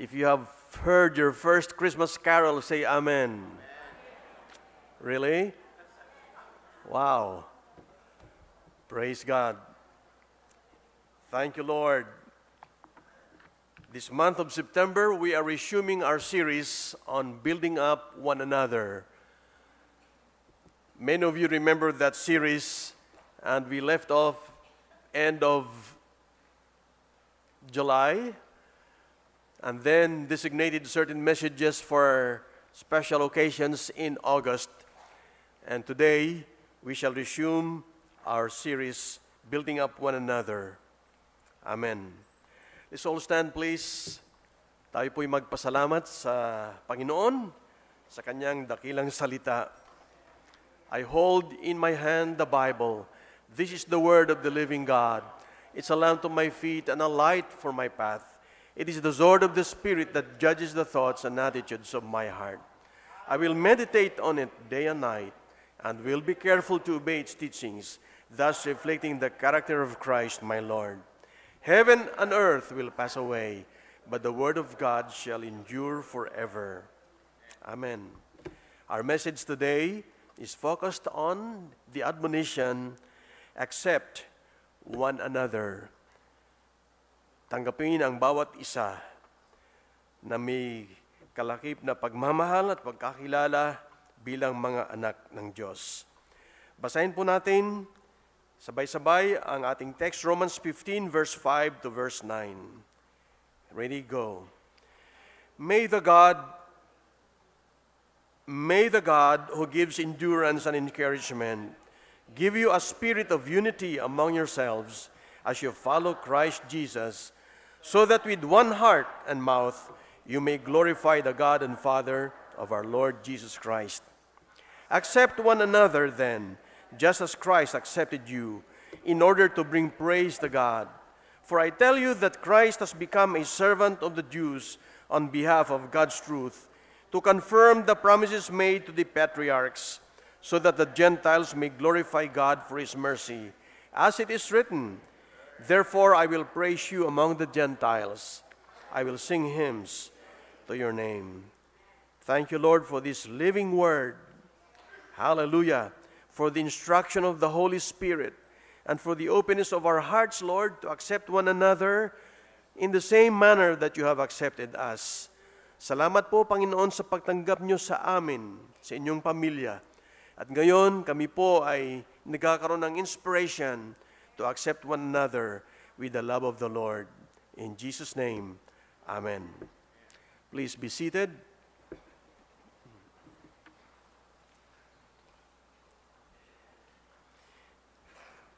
If you have heard your first Christmas carol, say Amen. Really? Wow. Praise God. Thank you, Lord. This month of September, we are resuming our series on building up one another. Many of you remember that series, and we left off end of July, and then designated certain messages for special occasions in August. And today, we shall resume our series, Building Up One Another. Amen. Let's all stand, please. Tayo po'y magpasalamat sa Panginoon sa kanyang dakilang salita. I hold in my hand the Bible. This is the word of the living God. It's a lamp to my feet and a light for my path. It is the sword of the Spirit that judges the thoughts and attitudes of my heart. I will meditate on it day and night and will be careful to obey its teachings, thus reflecting the character of Christ my Lord. Heaven and earth will pass away, but the word of God shall endure forever. Amen. Our message today is focused on the admonition accept one another. Tanggapin ang bawat isa na may kalakip na pagmamahal at pagkakilala bilang mga anak ng Diyos. Basahin po natin sabay-sabay ang ating text, Romans 15, verse 5 to verse 9. Ready, go. May the God May the God who gives endurance and encouragement give you a spirit of unity among yourselves as you follow Christ Jesus, so that with one heart and mouth you may glorify the God and Father of our Lord Jesus Christ. Accept one another then, just as Christ accepted you, in order to bring praise to God. For I tell you that Christ has become a servant of the Jews on behalf of God's truth to confirm the promises made to the patriarchs, so that the Gentiles may glorify God for his mercy. As it is written, Therefore I will praise you among the Gentiles. I will sing hymns to your name. Thank you, Lord, for this living word. Hallelujah. For the instruction of the Holy Spirit and for the openness of our hearts, Lord, to accept one another in the same manner that you have accepted us. Salamat po, Panginoon, sa pagtanggap nyo sa amin, sa inyong pamilya. At ngayon, kami po ay nagkakaroon ng inspiration to accept one another with the love of the Lord. In Jesus' name, Amen. Please be seated.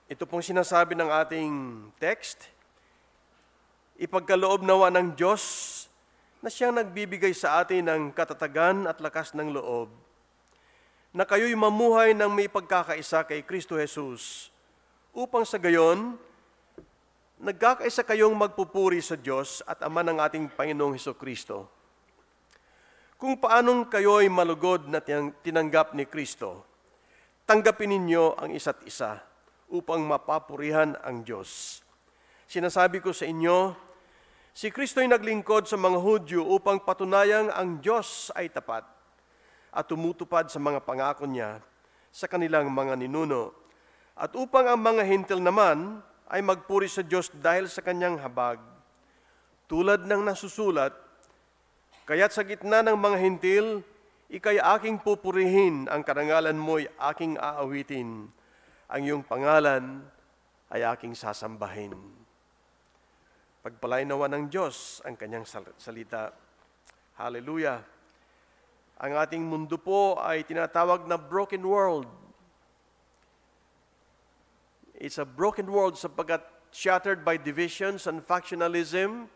Ito pong sinasabi ng ating text, ipagkaloob nawa ng Diyos na siyang nagbibigay sa atin ng katatagan at lakas ng loob, na kayo'y mamuhay ng may pagkakaisa kay Kristo Jesus, upang sa gayon, nagkakaisa kayong magpupuri sa Diyos at Ama ng ating Panginoong Heso Kristo. Kung paanong kayo'y malugod na tinanggap ni Kristo, tanggapin ninyo ang isa't isa upang mapapurihan ang Diyos. Sinasabi ko sa inyo, si Kristo'y naglingkod sa mga Hudyo upang patunayang ang Diyos ay tapat at tumutupad sa mga pangako niya sa kanilang mga ninuno at upang ang mga hintil naman ay magpuri sa Diyos dahil sa kanyang habag. Tulad ng nasusulat, kaya't sa gitna ng mga hintil, ikay aking pupurihin, ang karangalan mo'y aking aawitin ang iyong pangalan ay aking sasambahin. Pagpalain nawa ng Diyos ang kanyang salita. Hallelujah. Ang ating mundo po ay tinatawag na broken world. It's a broken world sapagkat shattered by divisions and factionalism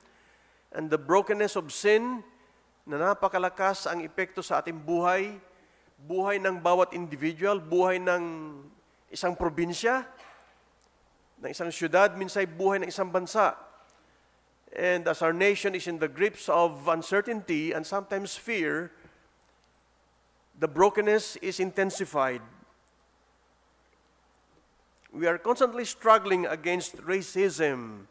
and the brokenness of sin na napakalakas ang epekto sa ating buhay, buhay ng bawat individual, buhay ng isang probinsya, ng isang syudad, minsay buhay ng isang bansa. And as our nation is in the grips of uncertainty and sometimes fear, the brokenness is intensified. We are constantly struggling against racism.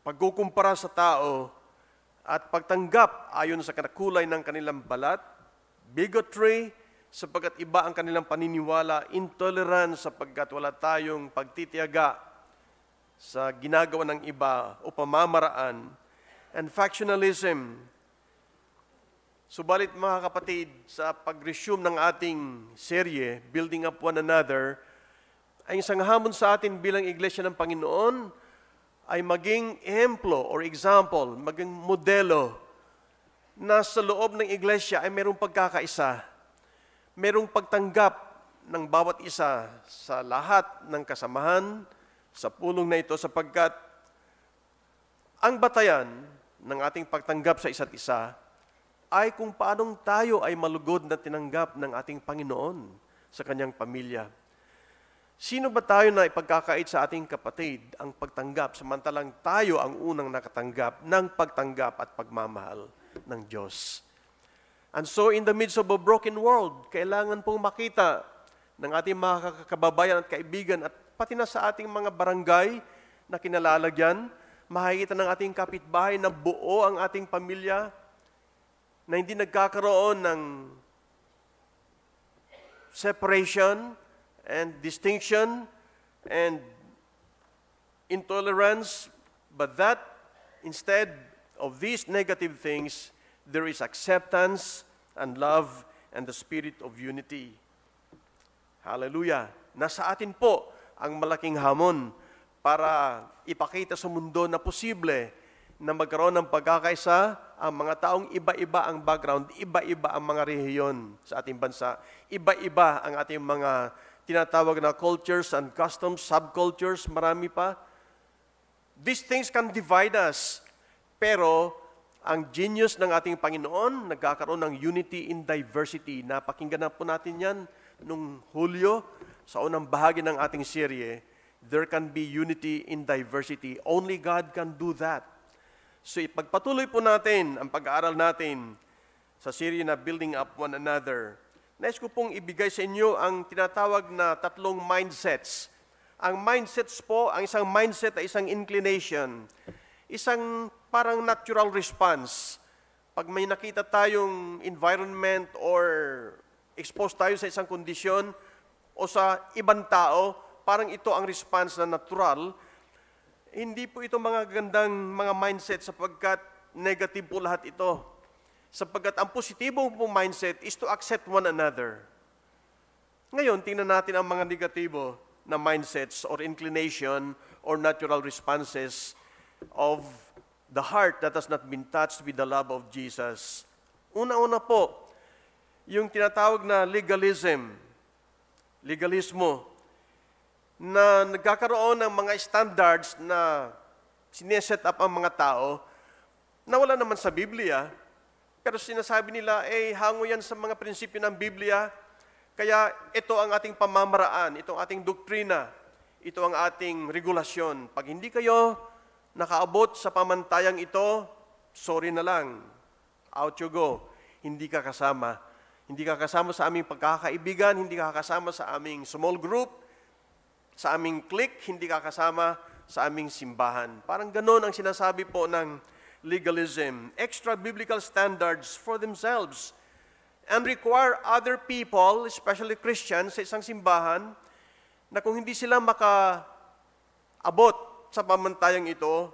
Pagkukumpara sa tao at pagtanggap ayon sa kanakulay ng kanilang balat, bigotry, sapagkat iba ang kanilang paniniwala, intolerance sapagkat wala tayong pagtitiyaga sa ginagawa ng iba o pamamaraan, and factionalism. Subalit mga kapatid, sa pag-resume ng ating serye, Building Up One Another, ay isang hamon sa atin bilang Iglesia ng Panginoon ay maging ehemplo or example, maging modelo na sa loob ng Iglesia ay mayroong pagkakaisa, mayroong pagtanggap ng bawat isa sa lahat ng kasamahan sa pulong na ito sapagkat ang batayan ng ating pagtanggap sa isa't isa ay kung paanong tayo ay malugod na tinanggap ng ating Panginoon sa kanyang pamilya. Sino ba tayo na ipagkakait sa ating kapatid ang pagtanggap samantalang tayo ang unang nakatanggap ng pagtanggap at pagmamahal ng Diyos? And so in the midst of a broken world, kailangan pong makita ng ating mga kababayan at kaibigan at pati na sa ating mga barangay na kinalalagyan, makikita ng ating kapitbahay na buo ang ating pamilya, na hindi nagkakaroon ng separation, and distinction and intolerance, but that instead of these negative things, there is acceptance and love and the spirit of unity. Hallelujah. Nasa atin po ang malaking hamon para ipakita sa mundo na posible na magkaroon ng pagkakaisa ang mga taong iba-iba ang background, iba-iba ang mga rehiyon sa ating bansa, iba-iba ang ating mga tinatawag na cultures and customs, subcultures, marami pa. These things can divide us. Pero ang genius ng ating Panginoon, nagkakaroon ng unity in diversity. Napakinggan na po natin yan nung Hulyo, sa unang bahagi ng ating serye. There can be unity in diversity. Only God can do that. So ipagpatuloy po natin ang pag-aaral natin sa serye na Building Up One Another Nais ko pong ibigay sa inyo ang tinatawag na tatlong mindsets. Ang mindsets po, ang isang mindset ay isang inclination. Isang parang natural response. Pag may nakita tayong environment or exposed tayo sa isang kondisyon o sa ibang tao, parang ito ang response na natural. Hindi po ito mga gandang mga mindset sapagkat negative po lahat ito sapagkat ang positibong po mindset is to accept one another. Ngayon, tingnan natin ang mga negatibo na mindsets or inclination or natural responses of the heart that has not been touched with the love of Jesus. Una-una po, yung tinatawag na legalism, legalismo, na nagkakaroon ng mga standards na sineset up ang mga tao na wala naman sa Biblia, pero sinasabi nila, eh, hango yan sa mga prinsipyo ng Biblia. Kaya ito ang ating pamamaraan, ito ang ating doktrina, ito ang ating regulasyon. Pag hindi kayo nakaabot sa pamantayang ito, sorry na lang, out you go. Hindi ka kasama. Hindi ka kasama sa aming pagkakaibigan, hindi ka kasama sa aming small group, sa aming clique, hindi ka kasama sa aming simbahan. Parang ganon ang sinasabi po ng legalism, extra biblical standards for themselves, and require other people, especially Christians sa isang simbahan, na kung hindi sila makaabot sa pamantayang ito,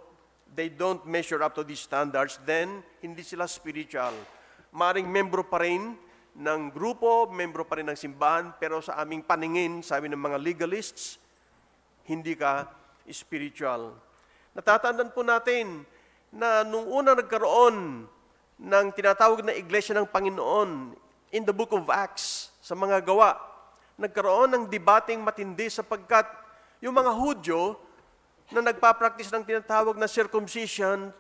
they don't measure up to these standards, then hindi sila spiritual. Maring membro pa rin ng grupo, membro pa rin ng simbahan, pero sa aming paningin, sabi ng mga legalists, hindi ka spiritual. Natatandaan po natin na nung una nagkaroon ng tinatawag na Iglesia ng Panginoon in the book of Acts, sa mga gawa, nagkaroon ng debating matindi sapagkat yung mga Hudyo na nagpa-practice ng tinatawag na circumcision,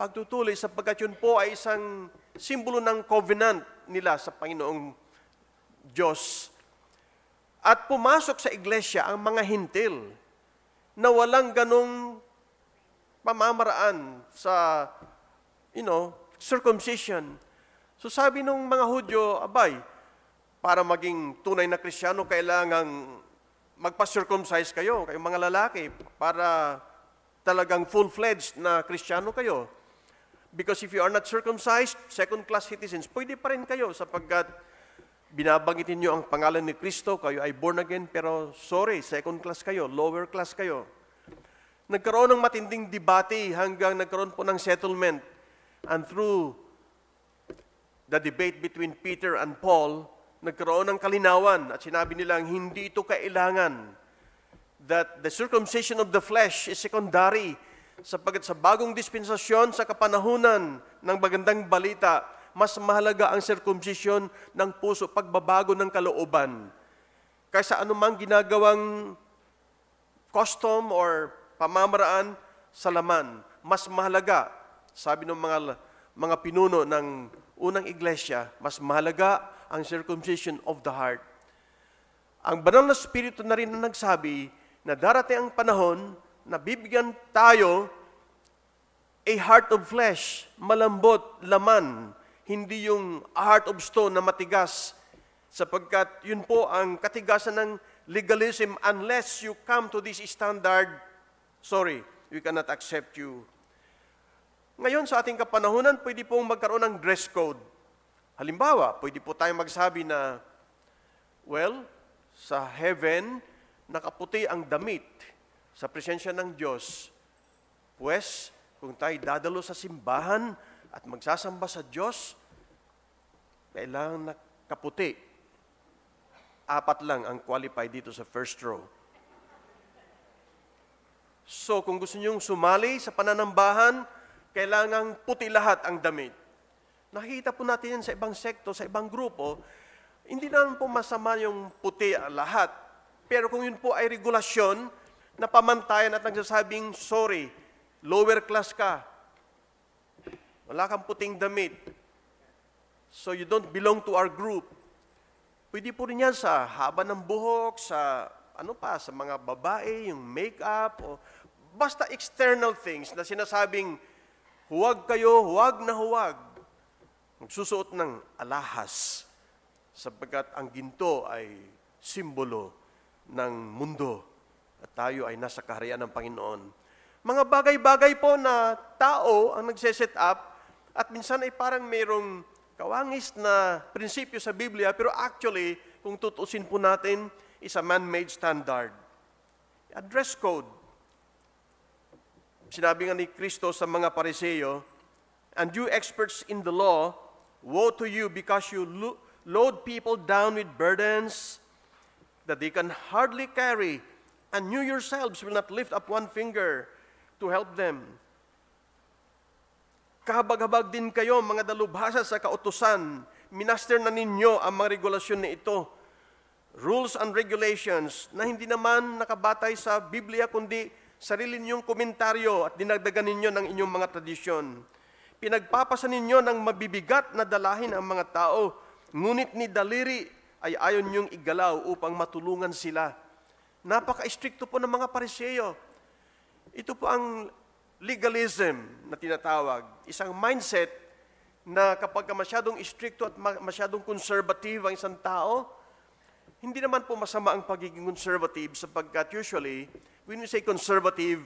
pagtutuloy sapagkat yun po ay isang simbolo ng covenant nila sa Panginoong Diyos. At pumasok sa iglesia ang mga hintil na walang ganong pamamaraan sa, you know, circumcision. So sabi nung mga Hudyo, abay, para maging tunay na Krisyano, kailangang magpa-circumcise kayo, kayong mga lalaki, para talagang full-fledged na Krisyano kayo. Because if you are not circumcised, second-class citizens, pwede pa rin kayo sapagkat binabangitin nyo ang pangalan ni Kristo, kayo ay born again, pero sorry, second class kayo, lower class kayo. Nagkaroon ng matinding debate hanggang nagkaroon po ng settlement. And through the debate between Peter and Paul, nagkaroon ng kalinawan at sinabi nilang hindi ito kailangan that the circumcision of the flesh is secondary sapagkat sa bagong dispensasyon sa kapanahunan ng magandang balita, mas mahalaga ang circumcision ng puso, pagbabago ng kalooban. Kaysa anumang ginagawang custom or pamamaraan sa laman, mas mahalaga, sabi ng mga, mga pinuno ng unang iglesia, mas mahalaga ang circumcision of the heart. Ang banal na spirito na rin na nagsabi na darating ang panahon na bibigyan tayo a heart of flesh, malambot, laman, hindi yung heart of stone na matigas sapagkat yun po ang katigasan ng legalism unless you come to this standard, sorry, we cannot accept you. Ngayon sa ating kapanahunan, pwede pong magkaroon ng dress code. Halimbawa, pwede po tayong magsabi na, well, sa heaven, nakaputi ang damit sa presensya ng Diyos. Pues, kung tayo dadalo sa simbahan, at magsasamba sa Diyos, kailangan na kaputi. Apat lang ang qualified dito sa first row. So, kung gusto niyong sumali sa pananambahan, kailangang puti lahat ang damit. Nakikita po natin yan sa ibang sekto, sa ibang grupo, hindi naman po masama yung puti lahat. Pero kung yun po ay regulasyon na pamantayan at nagsasabing, sorry, lower class ka, wala kang puting damit. So you don't belong to our group. Pwede po rin yan sa haba ng buhok, sa ano pa, sa mga babae, yung makeup, o basta external things na sinasabing, huwag kayo, huwag na huwag. Magsusuot ng alahas, sapagkat ang ginto ay simbolo ng mundo at tayo ay nasa kaharian ng Panginoon. Mga bagay-bagay po na tao ang nagse-set up at minsan ay parang mayroong kawangis na prinsipyo sa Biblia, pero actually, kung tutusin po natin, is a man-made standard. A dress code. Sinabi nga ni Kristo sa mga pariseyo, And you experts in the law, woe to you because you lo- load people down with burdens that they can hardly carry, and you yourselves will not lift up one finger to help them. Kahabag-habag din kayo, mga dalubhasa sa kautusan. Minaster na ninyo ang mga regulasyon na ito. Rules and regulations na hindi naman nakabatay sa Biblia, kundi sarili ninyong komentaryo at dinagdagan ninyo ng inyong mga tradisyon. Pinagpapasa ninyo ng mabibigat na dalahin ang mga tao, ngunit ni daliri ay ayon niyong igalaw upang matulungan sila. Napaka-stricto po ng mga pariseyo. Ito po ang legalism na tinatawag, isang mindset na kapag masyadong stricto at masyadong conservative ang isang tao, hindi naman po masama ang pagiging conservative sapagkat usually, when we say conservative,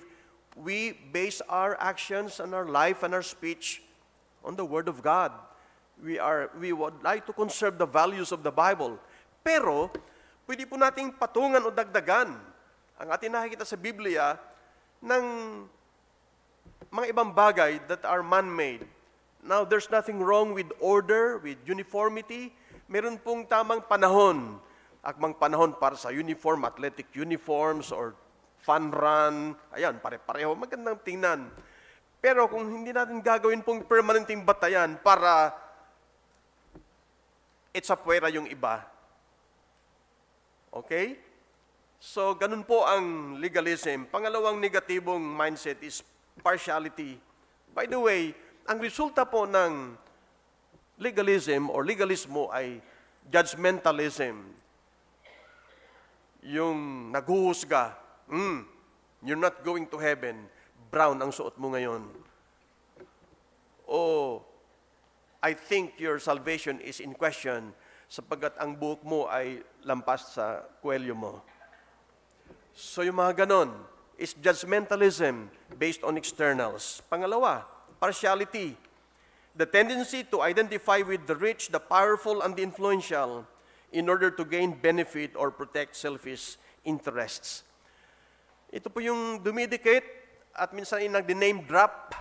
we base our actions and our life and our speech on the Word of God. We, are, we would like to conserve the values of the Bible. Pero, pwede po nating patungan o dagdagan ang ating nakikita sa Biblia ng mga ibang bagay that are man-made. Now, there's nothing wrong with order, with uniformity. Meron pong tamang panahon. Akmang panahon para sa uniform, athletic uniforms, or fun run. Ayan, pare-pareho. Magandang tingnan. Pero kung hindi natin gagawin pong permanenteng batayan para it's apwera yung iba. Okay? So, ganun po ang legalism. Pangalawang negatibong mindset is partiality. By the way, ang resulta po ng legalism or legalismo ay judgmentalism. Yung naghuhusga, mm, you're not going to heaven, brown ang suot mo ngayon. Oh, I think your salvation is in question sapagkat ang buhok mo ay lampas sa kwelyo mo. So yung mga ganon, is judgmentalism based on externals. Pangalawa, partiality. the tendency to identify with the rich, the powerful, and the influential in order to gain benefit or protect selfish interests. Ito po yung dumidikit at minsan ay nag-name drop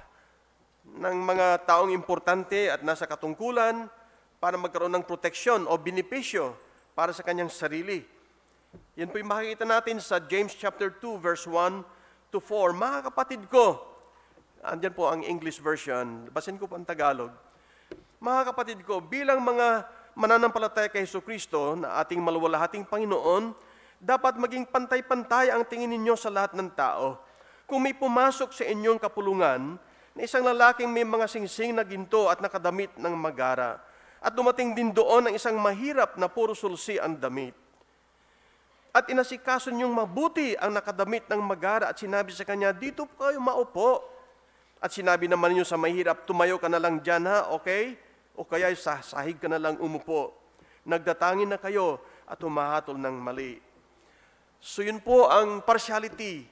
ng mga taong importante at nasa katungkulan para magkaroon ng proteksyon o benepisyo para sa kanyang sarili. Yan po yung makikita natin sa James chapter 2 verse 1 to 4. Mga kapatid ko, andyan po ang English version, basin ko po ang Tagalog. Mga kapatid ko, bilang mga mananampalataya kay Heso Kristo na ating maluwalhating Panginoon, dapat maging pantay-pantay ang tingin ninyo sa lahat ng tao. Kung may pumasok sa inyong kapulungan na isang lalaking may mga singsing na ginto at nakadamit ng magara, at dumating din doon ang isang mahirap na puro sulsi ang damit. At inasikaso niyong mabuti ang nakadamit ng magara at sinabi sa kanya, dito po kayo maupo. At sinabi naman niyo sa mahirap, tumayo ka na lang dyan ha, okay? O kaya sa sahig ka na lang umupo. Nagdatangin na kayo at humahatol ng mali. So yun po ang partiality.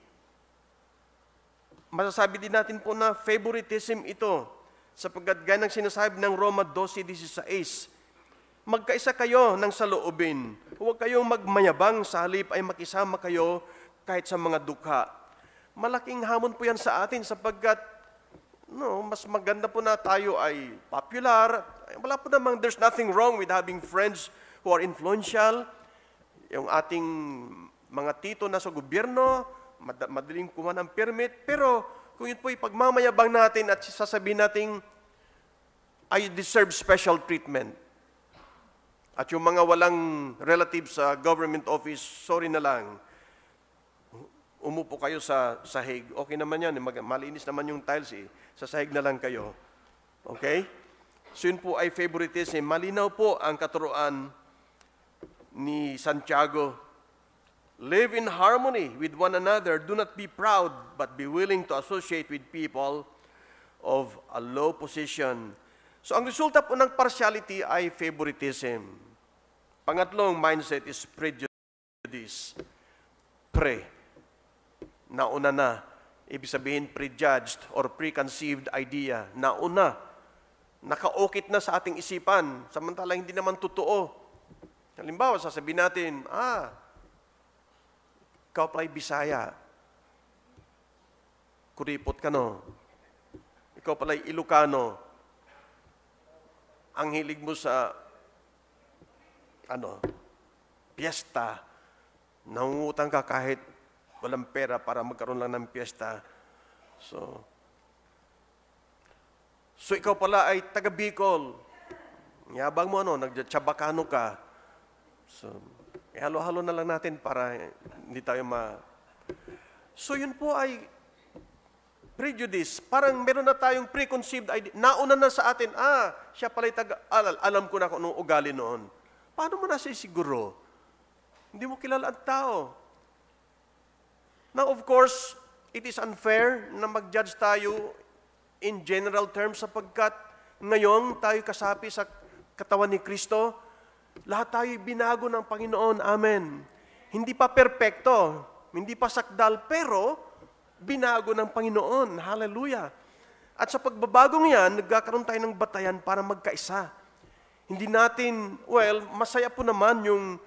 Masasabi din natin po na favoritism ito sapagkat gaya ng sinasabi ng Roma 12.16, magkaisa kayo ng saloobin. Huwag kayong magmayabang sa halip ay makisama kayo kahit sa mga dukha. Malaking hamon po yan sa atin sapagkat no, mas maganda po na tayo ay popular. Wala po namang, there's nothing wrong with having friends who are influential. Yung ating mga tito na sa gobyerno, mad- madaling kuha ng permit, pero kung yun po ipagmamayabang natin at sasabihin natin, I deserve special treatment. At yung mga walang relatives sa government office, sorry na lang, umupo kayo sa sahig. Okay naman yan, mag- malinis naman yung tiles eh. Sa sahig na lang kayo. Okay? So yun po ay favoritism. Malinaw po ang katuruan ni Santiago Live in harmony with one another. Do not be proud, but be willing to associate with people of a low position. So ang resulta po ng partiality ay favoritism. Pangatlong mindset is prejudice. Pre. Nauna na. Ibig sabihin prejudged or preconceived idea. Nauna. Nakaukit na sa ating isipan. Samantala hindi naman totoo. Halimbawa, sasabihin natin, ah, ikaw pala'y Bisaya. Kuripot ka no. Ikaw pala'y Ilocano. Ang hilig mo sa ano, piyesta. Nangungutang ka kahit walang pera para magkaroon lang ng piyesta. So, so ikaw pala ay taga Bicol. Yabang mo ano, nagtsabakano ka. So, eh, halo-halo na lang natin para hindi tayo ma... So yun po ay prejudice. Parang meron na tayong preconceived idea. Nauna na sa atin, ah, siya pala'y taga... Al- alam ko na kung anong ugali noon. Paano mo nasisiguro? Hindi mo kilala ang tao. Now, of course, it is unfair na mag-judge tayo in general terms sapagkat ngayon tayo kasapi sa katawan ni Kristo lahat tayo binago ng Panginoon. Amen. Hindi pa perpekto, hindi pa sakdal, pero binago ng Panginoon. Hallelujah. At sa pagbabagong yan, nagkakaroon tayo ng batayan para magkaisa. Hindi natin, well, masaya po naman yung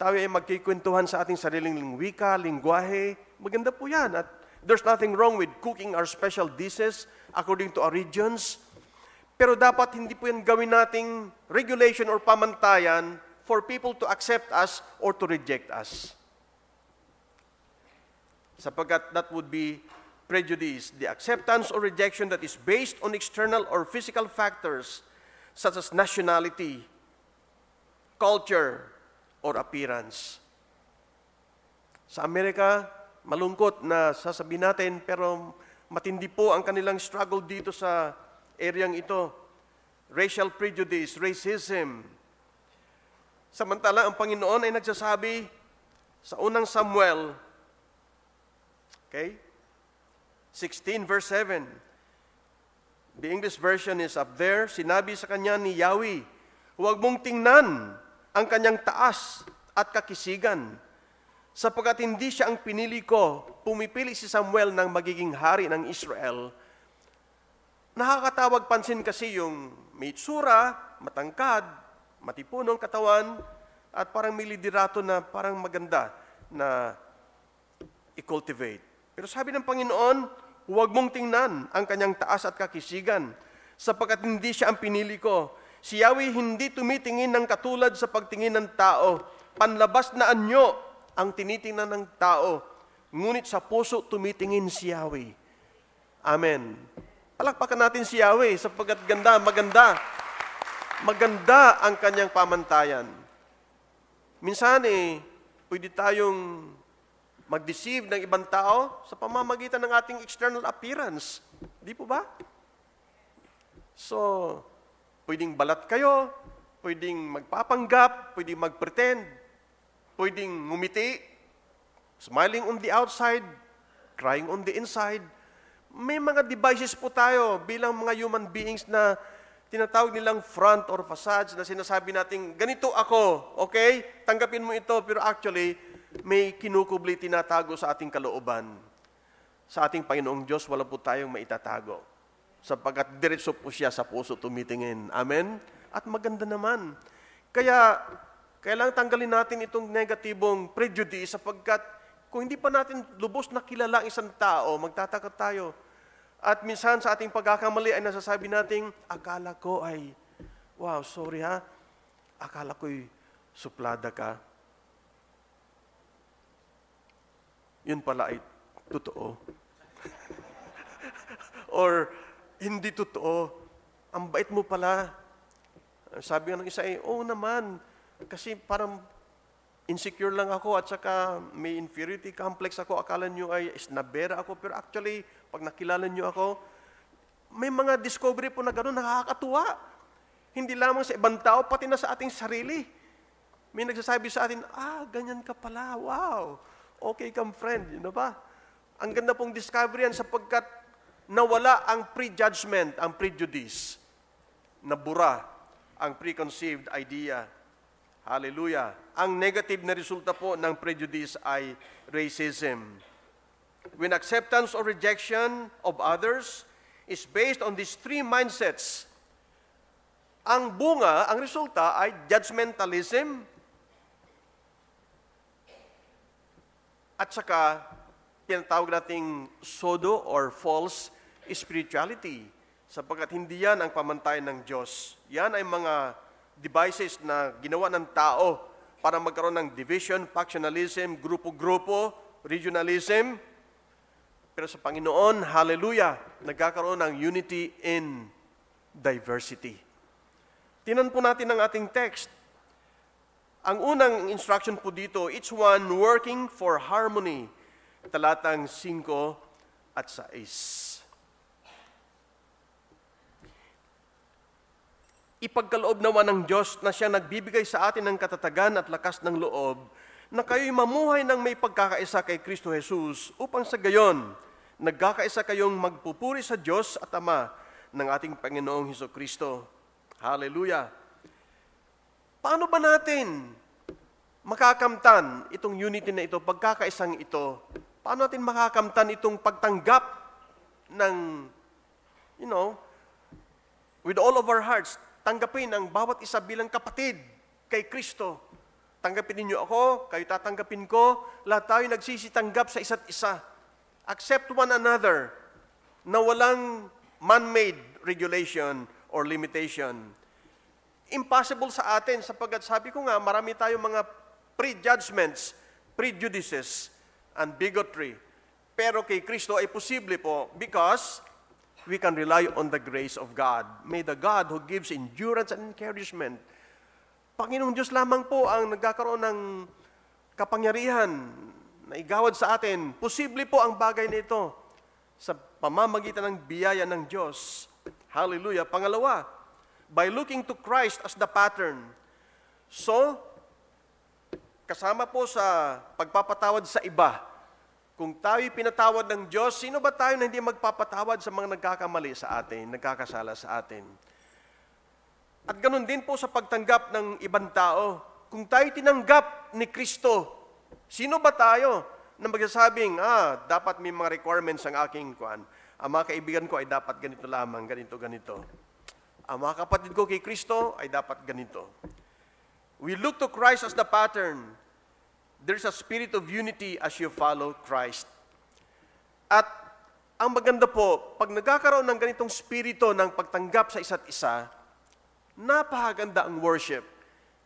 tayo ay magkikwentuhan sa ating sariling wika, lingwahe. Maganda po yan. At there's nothing wrong with cooking our special dishes according to our regions. Pero dapat hindi po yan gawin nating regulation or pamantayan for people to accept us or to reject us. Sapagkat that would be prejudice, the acceptance or rejection that is based on external or physical factors such as nationality, culture, or appearance. Sa Amerika, malungkot na sasabihin natin, pero matindi po ang kanilang struggle dito sa areang ito. Racial prejudice, racism. Samantala, ang Panginoon ay nagsasabi sa unang Samuel, okay, 16 verse 7. The English version is up there. Sinabi sa kanya ni Yahweh, huwag mong tingnan ang kanyang taas at kakisigan, sapagkat hindi siya ang pinili ko, pumipili si Samuel ng magiging hari ng Israel Nakakatawag pansin kasi yung may itsura, matangkad, matipunong katawan, at parang may liderato na parang maganda na i-cultivate. Pero sabi ng Panginoon, huwag mong tingnan ang kanyang taas at kakisigan, sapagkat hindi siya ang pinili ko. Si Yahweh hindi tumitingin ng katulad sa pagtingin ng tao. Panlabas na anyo ang tinitingnan ng tao. Ngunit sa puso tumitingin si Yahweh. Amen. Palakpakan natin si Yahweh sapagkat ganda, maganda. Maganda ang kanyang pamantayan. Minsan eh, pwede tayong mag-deceive ng ibang tao sa pamamagitan ng ating external appearance. Di po ba? So, pwedeng balat kayo, pwedeng magpapanggap, pwedeng mag-pretend, pwedeng ngumiti, smiling on the outside, crying on the inside, may mga devices po tayo bilang mga human beings na tinatawag nilang front or facades na sinasabi natin, ganito ako, okay? Tanggapin mo ito, pero actually, may kinukubli tinatago sa ating kalooban. Sa ating Panginoong Diyos, wala po tayong maitatago. Sapagkat diretso po siya sa puso tumitingin. Amen? At maganda naman. Kaya, kailangan tanggalin natin itong negatibong prejudice sapagkat kung hindi pa natin lubos na kilala ang isang tao, magtataka tayo. At minsan sa ating pagkakamali ay nasasabi nating, akala ko ay, wow, sorry ha, akala ko'y suplada ka. Yun pala ay totoo. Or, hindi totoo. Ang bait mo pala. Sabi ng isa ay, oo naman, kasi parang insecure lang ako at saka may inferiority complex ako. Akala nyo ay snabera ako. Pero actually, pag nakilala nyo ako, may mga discovery po na gano'n, nakakatuwa. Hindi lamang sa ibang tao, pati na sa ating sarili. May nagsasabi sa atin, ah, ganyan ka pala, wow. Okay kang friend, yun ba? Ang ganda pong discovery yan sapagkat nawala ang prejudgment, ang prejudice. Nabura ang preconceived idea Hallelujah. Ang negative na resulta po ng prejudice ay racism. When acceptance or rejection of others is based on these three mindsets, ang bunga, ang resulta ay judgmentalism at saka tinatawag nating sodo or false spirituality sapagkat hindi yan ang pamantayan ng Diyos. Yan ay mga devices na ginawa ng tao para magkaroon ng division, factionalism, grupo-grupo, regionalism. Pero sa Panginoon, hallelujah, nagkakaroon ng unity in diversity. Tinan po natin ang ating text. Ang unang instruction po dito, each one working for harmony. Talatang 5 at 6. Ipagkaloob naman ng Diyos na siya nagbibigay sa atin ng katatagan at lakas ng loob na kayo'y mamuhay ng may pagkakaisa kay Kristo Jesus upang sa gayon, nagkakaisa kayong magpupuri sa Diyos at Ama ng ating Panginoong Heso Kristo. Hallelujah! Paano ba natin makakamtan itong unity na ito, pagkakaisang ito? Paano natin makakamtan itong pagtanggap ng, you know, with all of our hearts, tanggapin ang bawat isa bilang kapatid kay Kristo. Tanggapin ninyo ako, kayo tatanggapin ko, lahat tayo nagsisitanggap sa isa't isa. Accept one another na walang man-made regulation or limitation. Impossible sa atin sapagkat sabi ko nga, marami tayong mga prejudgments, prejudices, and bigotry. Pero kay Kristo ay posible po because we can rely on the grace of God. May the God who gives endurance and encouragement. Panginoong Diyos lamang po ang nagkakaroon ng kapangyarihan na igawad sa atin. Posible po ang bagay na ito sa pamamagitan ng biyaya ng Diyos. Hallelujah. Pangalawa, by looking to Christ as the pattern. So, kasama po sa pagpapatawad sa iba, kung tayo'y pinatawad ng Diyos, sino ba tayo na hindi magpapatawad sa mga nagkakamali sa atin, nagkakasala sa atin? At ganun din po sa pagtanggap ng ibang tao. Kung tayo tinanggap ni Kristo, sino ba tayo na magsasabing, ah, dapat may mga requirements ang aking kuan, Ang mga kaibigan ko ay dapat ganito lamang, ganito, ganito. Ang mga kapatid ko kay Kristo ay dapat ganito. We look to Christ as the pattern. There's a spirit of unity as you follow Christ. At ang maganda po, pag nagkakaroon ng ganitong spirito ng pagtanggap sa isa't isa, napakaganda ang worship.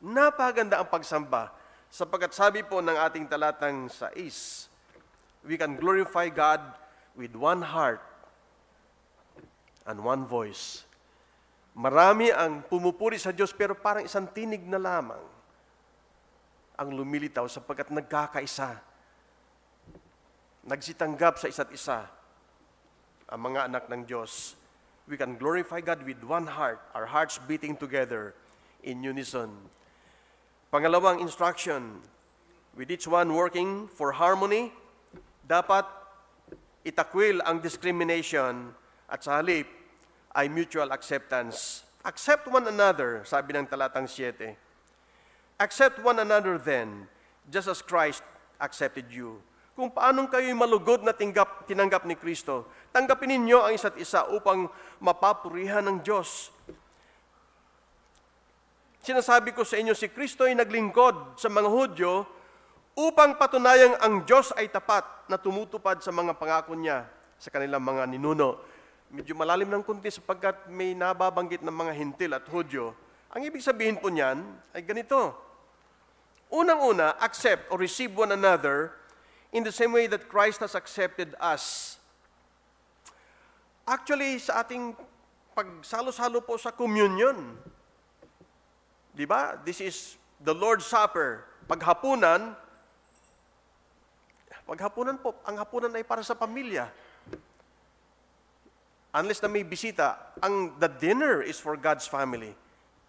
Napakaganda ang pagsamba. Sapagkat sabi po ng ating talatang 6, we can glorify God with one heart and one voice. Marami ang pumupuri sa Diyos pero parang isang tinig na lamang ang lumilitaw sapagkat nagkakaisa. Nagsitanggap sa isa't isa ang mga anak ng Diyos. We can glorify God with one heart, our hearts beating together in unison. Pangalawang instruction, with each one working for harmony, dapat itakwil ang discrimination at sa halip ay mutual acceptance. Accept one another, sabi ng talatang 7. Accept one another then, just as Christ accepted you. Kung paanong kayo'y malugod na tinggap, tinanggap ni Kristo, tanggapin ninyo ang isa't isa upang mapapurihan ng Diyos. Sinasabi ko sa inyo, si Kristo ay naglingkod sa mga Hudyo upang patunayang ang Diyos ay tapat na tumutupad sa mga pangako niya sa kanilang mga ninuno. Medyo malalim ng kunti sapagkat may nababanggit ng mga hintil at Hudyo. Ang ibig sabihin po niyan ay ganito. Unang-una, accept or receive one another in the same way that Christ has accepted us. Actually, sa ating pagsalo-salo po sa communion, Di ba? This is the Lord's Supper. Paghapunan, paghapunan po, ang hapunan ay para sa pamilya. Unless na may bisita, ang the dinner is for God's family.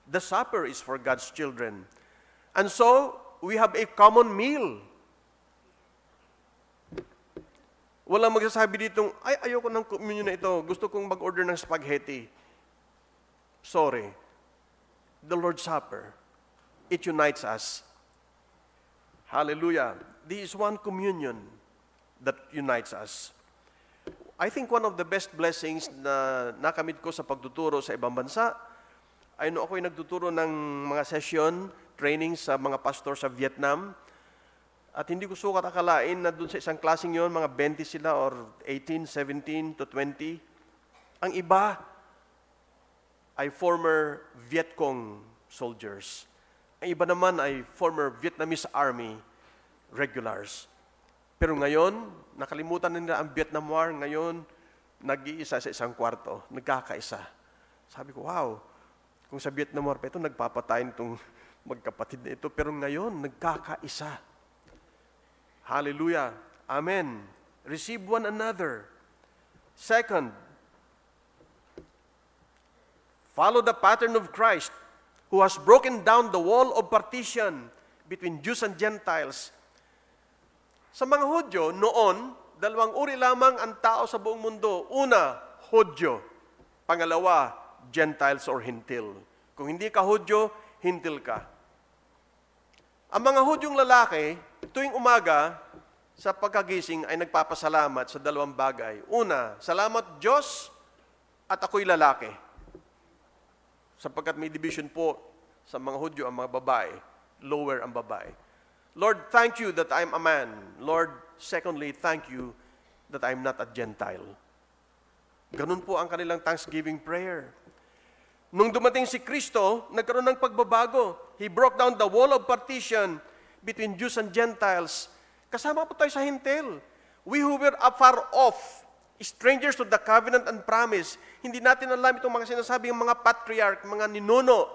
The supper is for God's children. And so, we have a common meal. Walang magsasabi dito, ay, ayoko ng communion na ito. Gusto kong mag-order ng spaghetti. Sorry the Lord's Supper. It unites us. Hallelujah. This is one communion that unites us. I think one of the best blessings na nakamit ko sa pagtuturo sa ibang bansa ay no ako'y nagtuturo ng mga session, training sa mga pastor sa Vietnam. At hindi ko sukat akalain na doon sa isang klaseng yon mga 20 sila or 18, 17 to 20. Ang iba, ay former Vietcong soldiers. Ang iba naman ay former Vietnamese Army regulars. Pero ngayon, nakalimutan na nila ang Vietnam War. Ngayon, nag-iisa sa isang kwarto, nagkakaisa. Sabi ko, wow, kung sa Vietnam War pa ito, nagpapatay itong magkapatid na ito. Pero ngayon, nagkakaisa. Hallelujah. Amen. Receive one another. Second, Follow the pattern of Christ, who has broken down the wall of partition between Jews and Gentiles. Sa mga Hudyo, noon, dalawang uri lamang ang tao sa buong mundo. Una, Hudyo. Pangalawa, Gentiles or Hintil. Kung hindi ka Hudyo, Hintil ka. Ang mga Hudyong lalaki, tuwing umaga, sa pagkagising ay nagpapasalamat sa dalawang bagay. Una, salamat Diyos at ako'y lalaki sapagkat may division po sa mga Hudyo ang mga babae, lower ang babae. Lord, thank you that I'm a man. Lord, secondly, thank you that I'm not a Gentile. Ganun po ang kanilang thanksgiving prayer. Nung dumating si Kristo, nagkaroon ng pagbabago. He broke down the wall of partition between Jews and Gentiles. Kasama po tayo sa hintil. We who were afar off, strangers to the covenant and promise. Hindi natin alam itong mga sinasabi ng mga patriarch, mga ninuno.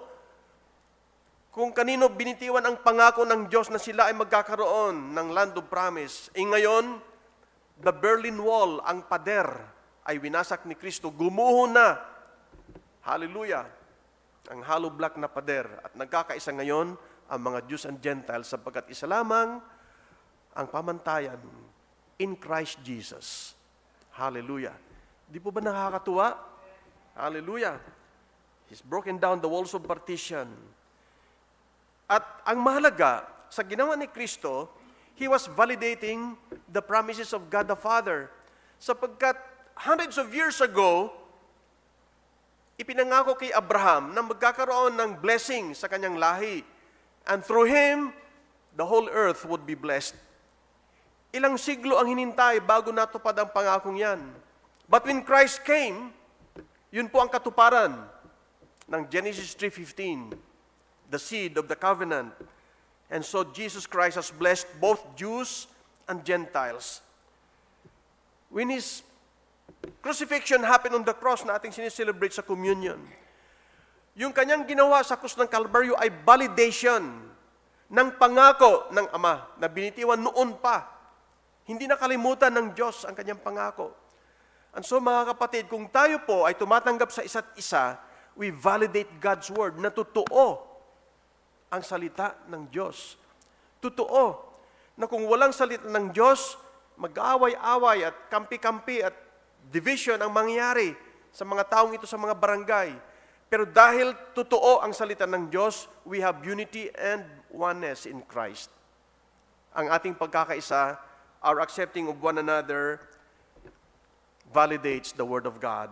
Kung kanino binitiwan ang pangako ng Diyos na sila ay magkakaroon ng land of promise. E ngayon, the Berlin Wall, ang pader, ay winasak ni Kristo. Gumuho na. Hallelujah. Ang hollow block na pader. At nagkakaisa ngayon ang mga Jews and Gentiles sapagkat isa lamang ang pamantayan in Christ Jesus. Hallelujah. Di po ba nakakatuwa? Hallelujah. He's broken down the walls of partition. At ang mahalaga, sa ginawa ni Kristo, He was validating the promises of God the Father. Sapagkat hundreds of years ago, ipinangako kay Abraham na magkakaroon ng blessing sa kanyang lahi. And through him, the whole earth would be blessed. Ilang siglo ang hinintay bago natupad ang pangakong yan. But when Christ came, yun po ang katuparan ng Genesis 3.15, the seed of the covenant. And so Jesus Christ has blessed both Jews and Gentiles. When His crucifixion happened on the cross na ating sineselebrate sa communion, yung kanyang ginawa sa krus ng Kalbaryo ay validation ng pangako ng Ama na binitiwan noon pa. Hindi nakalimutan ng Diyos ang kanyang pangako. And so mga kapatid, kung tayo po ay tumatanggap sa isa't isa, we validate God's Word na totoo ang salita ng Diyos. Totoo na kung walang salita ng Diyos, mag-aaway-away at kampi-kampi at division ang mangyari sa mga taong ito sa mga barangay. Pero dahil totoo ang salita ng Diyos, we have unity and oneness in Christ. Ang ating pagkakaisa, our accepting of one another, validates the Word of God.